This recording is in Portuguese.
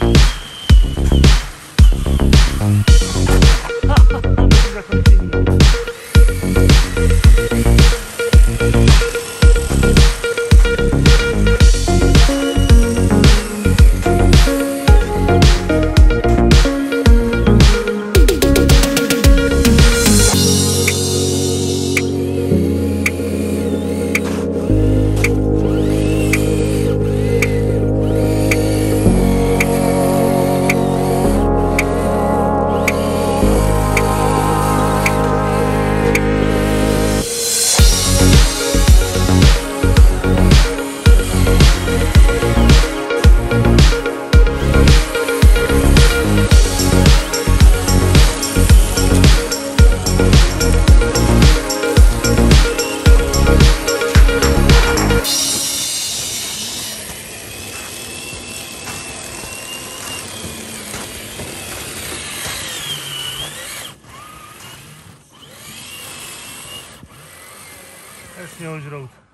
Thank É o Sr. Geraldo.